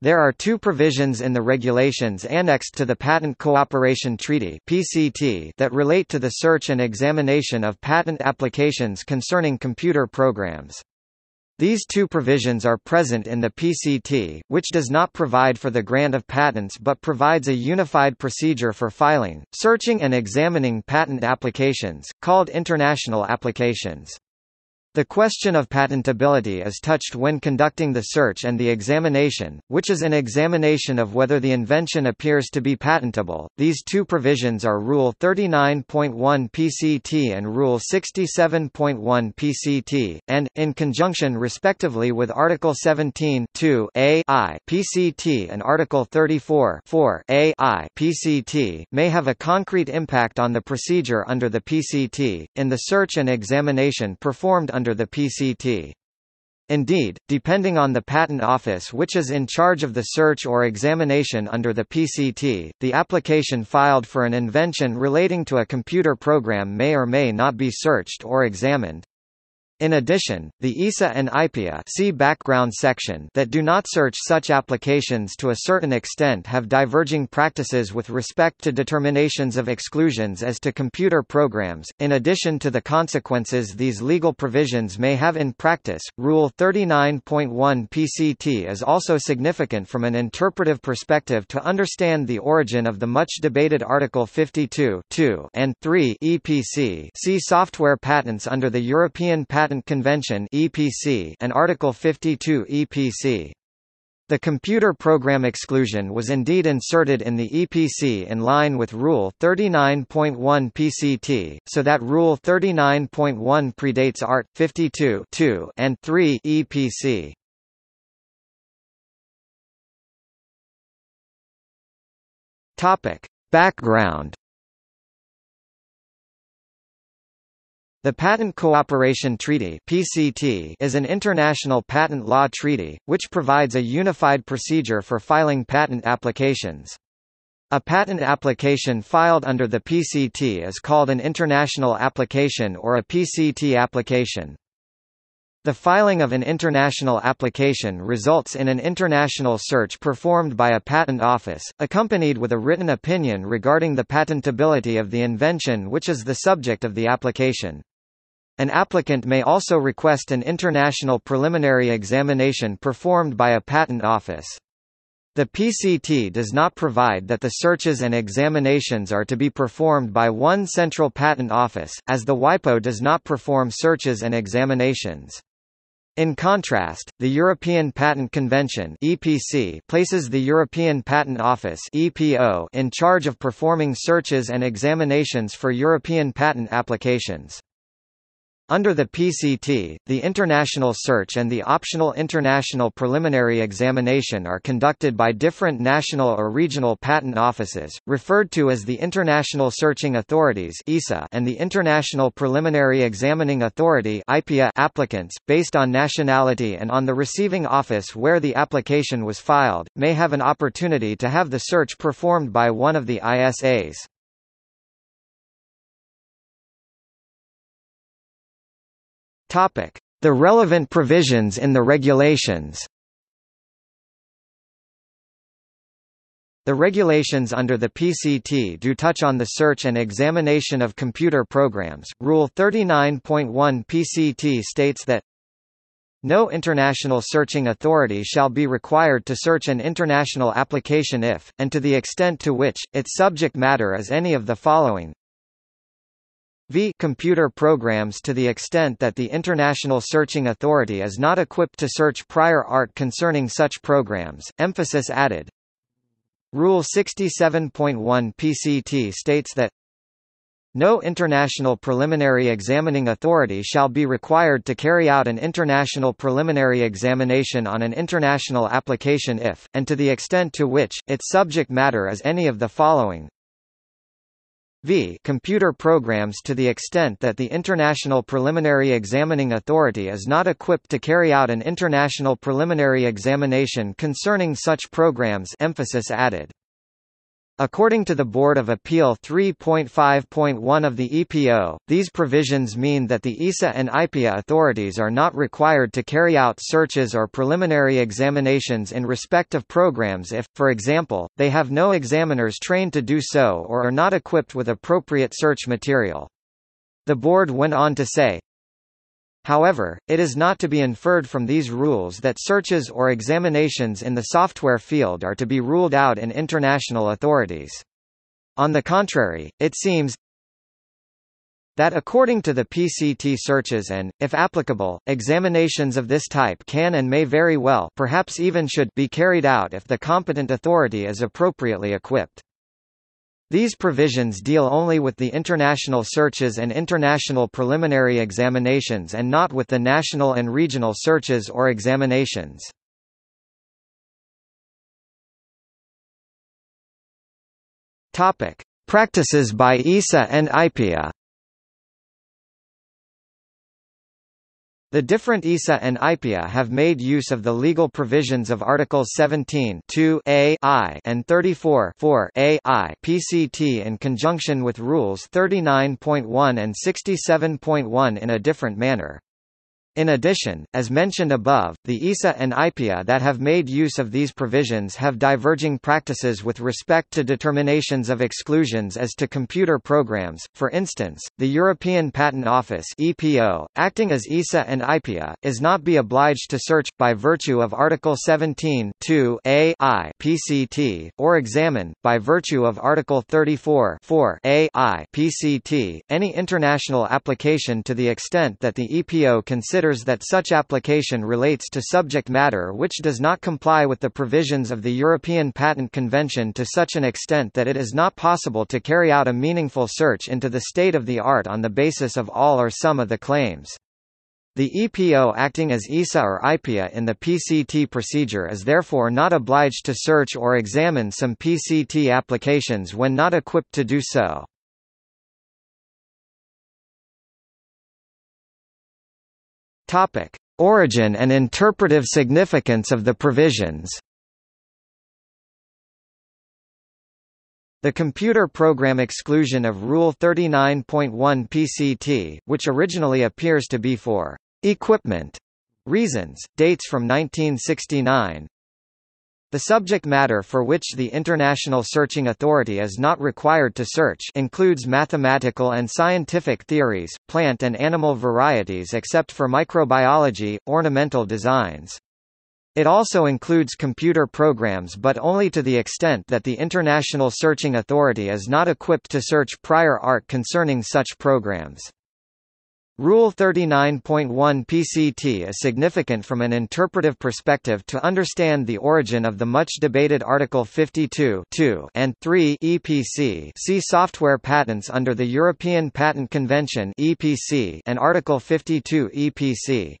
There are two provisions in the regulations annexed to the Patent Cooperation Treaty (PCT) that relate to the search and examination of patent applications concerning computer programs. These two provisions are present in the PCT, which does not provide for the grant of patents but provides a unified procedure for filing, searching and examining patent applications, called international applications. The question of patentability is touched when conducting the search and the examination, which is an examination of whether the invention appears to be patentable. These two provisions are Rule 39.1 PCT and Rule 67.1 PCT, and, in conjunction respectively with Article 17 A I PCT and Article 34 A I PCT, may have a concrete impact on the procedure under the PCT, in the search and examination performed under the PCT. Indeed, depending on the Patent Office which is in charge of the search or examination under the PCT, the application filed for an invention relating to a computer program may or may not be searched or examined. In addition, the ISA and IPEA see background section that do not search such applications to a certain extent have diverging practices with respect to determinations of exclusions as to computer programs. In addition to the consequences these legal provisions may have in practice, Rule 39.1 PCT is also significant from an interpretive perspective to understand the origin of the much debated Article 52 and 3 EPC see software patents under the European Patent Patent Convention (EPC) and Article 52 EPC. The computer program exclusion was indeed inserted in the EPC in line with Rule 39.1 PCT, so that Rule 39.1 predates Art. 52 and 3 EPC. Topic. Background The Patent Cooperation Treaty (PCT) is an international patent law treaty which provides a unified procedure for filing patent applications. A patent application filed under the PCT is called an international application or a PCT application. The filing of an international application results in an international search performed by a patent office, accompanied with a written opinion regarding the patentability of the invention which is the subject of the application. An applicant may also request an international preliminary examination performed by a patent office. The PCT does not provide that the searches and examinations are to be performed by one central patent office, as the WIPO does not perform searches and examinations. In contrast, the European Patent Convention (EPC) places the European Patent Office (EPO) in charge of performing searches and examinations for European patent applications. Under the PCT, the international search and the optional international preliminary examination are conducted by different national or regional patent offices, referred to as the International Searching Authorities and the International Preliminary Examining Authority applicants, based on nationality and on the receiving office where the application was filed, may have an opportunity to have the search performed by one of the ISAs. Topic: The relevant provisions in the regulations. The regulations under the PCT do touch on the search and examination of computer programs. Rule 39.1 PCT states that no international searching authority shall be required to search an international application if, and to the extent to which, its subject matter is any of the following v computer programs to the extent that the International Searching Authority is not equipped to search prior art concerning such programs, emphasis added. Rule 67.1 PCT states that no international preliminary examining authority shall be required to carry out an international preliminary examination on an international application if, and to the extent to which, its subject matter is any of the following v computer programs to the extent that the International Preliminary Examining Authority is not equipped to carry out an international preliminary examination concerning such programs emphasis added. According to the Board of Appeal 3.5.1 of the EPO, these provisions mean that the ISA and IPEA authorities are not required to carry out searches or preliminary examinations in respect of programs if, for example, they have no examiners trained to do so or are not equipped with appropriate search material. The board went on to say, However, it is not to be inferred from these rules that searches or examinations in the software field are to be ruled out in international authorities. On the contrary, it seems that according to the PCT searches and, if applicable, examinations of this type can and may very well perhaps even should be carried out if the competent authority is appropriately equipped. These provisions deal only with the international searches and international preliminary examinations and not with the national and regional searches or examinations. Practices by ISA and IPEA The different ISA and IPEA have made use of the legal provisions of Articles 17 a I and 34 a I PCT in conjunction with Rules 39.1 and 67.1 in a different manner. In addition, as mentioned above, the ISA and IPEA that have made use of these provisions have diverging practices with respect to determinations of exclusions as to computer programs. For instance, the European Patent Office (EPO), acting as ISA and IPEA, is not be obliged to search by virtue of Article 17 a I PCT or examine by virtue of Article 34 a I PCT any international application to the extent that the EPO considers considers that such application relates to subject matter which does not comply with the provisions of the European Patent Convention to such an extent that it is not possible to carry out a meaningful search into the state of the art on the basis of all or some of the claims. The EPO acting as ISA or IPEA in the PCT procedure is therefore not obliged to search or examine some PCT applications when not equipped to do so. Topic: Origin and interpretive significance of the provisions. The computer program exclusion of Rule 39.1 PCT, which originally appears to be for equipment reasons, dates from 1969, the subject matter for which the International Searching Authority is not required to search includes mathematical and scientific theories, plant and animal varieties except for microbiology, ornamental designs. It also includes computer programs but only to the extent that the International Searching Authority is not equipped to search prior art concerning such programs. Rule 39.1 PCT is significant from an interpretive perspective to understand the origin of the much-debated Article 52 and 3 EPC see software patents under the European Patent Convention EPC and Article 52 EPC.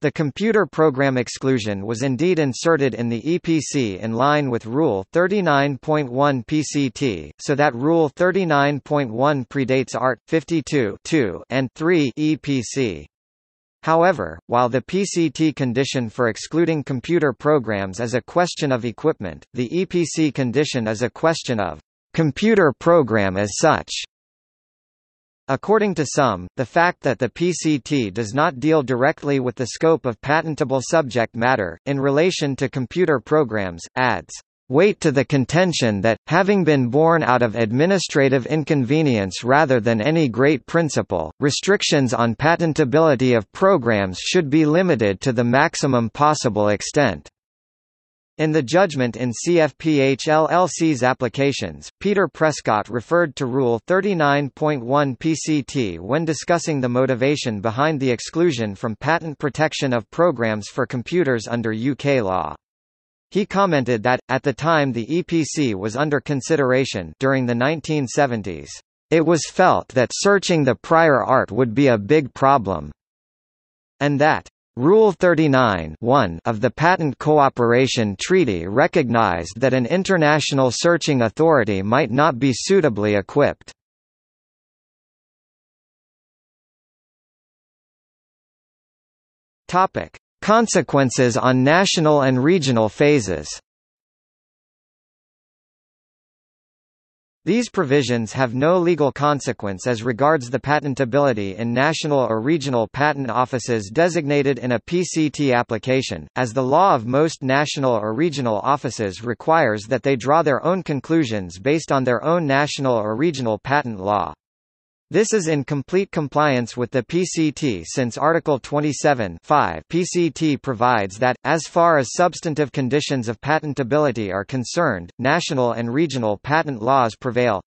The computer program exclusion was indeed inserted in the EPC in line with Rule 39.1 PCT, so that Rule 39.1 predates Art. 52 and 3 EPC. However, while the PCT condition for excluding computer programs is a question of equipment, the EPC condition is a question of computer program as such. According to some, the fact that the PCT does not deal directly with the scope of patentable subject matter, in relation to computer programs, adds weight to the contention that, having been born out of administrative inconvenience rather than any great principle, restrictions on patentability of programs should be limited to the maximum possible extent. In the judgment in CFPH LLC's applications, Peter Prescott referred to Rule 39.1 PCT when discussing the motivation behind the exclusion from patent protection of programs for computers under UK law. He commented that, at the time the EPC was under consideration during the 1970s, it was felt that searching the prior art would be a big problem, and that Rule 39 of the Patent Cooperation Treaty recognized that an international searching authority might not be suitably equipped. Consequences on national and regional phases. These provisions have no legal consequence as regards the patentability in national or regional patent offices designated in a PCT application, as the law of most national or regional offices requires that they draw their own conclusions based on their own national or regional patent law. This is in complete compliance with the PCT since Article 27 PCT provides that, as far as substantive conditions of patentability are concerned, national and regional patent laws prevail.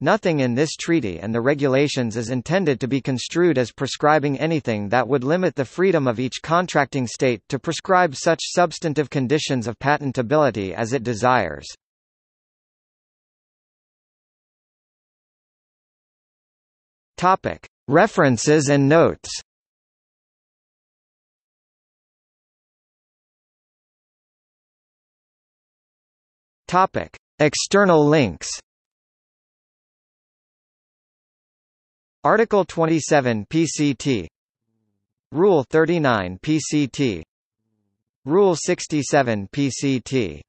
Nothing in this treaty and the regulations is intended to be construed as prescribing anything that would limit the freedom of each contracting state to prescribe such substantive conditions of patentability as it desires. Topic: References and notes. Topic: External links. Article 27 PCT Rule 39 PCT Rule 67 PCT